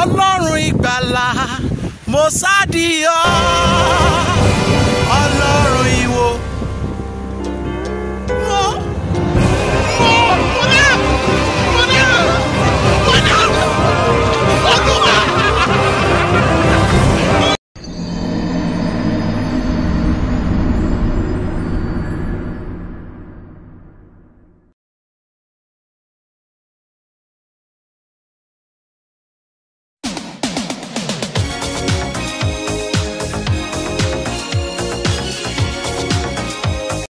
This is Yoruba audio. ọlọ́run ìgbàlà mo sáà di ọ́.